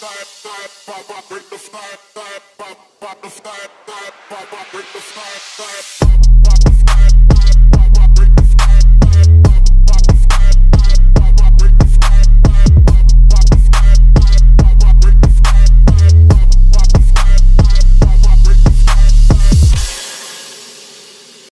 Break the fire, break the fire, break the fire, break the fire, break the.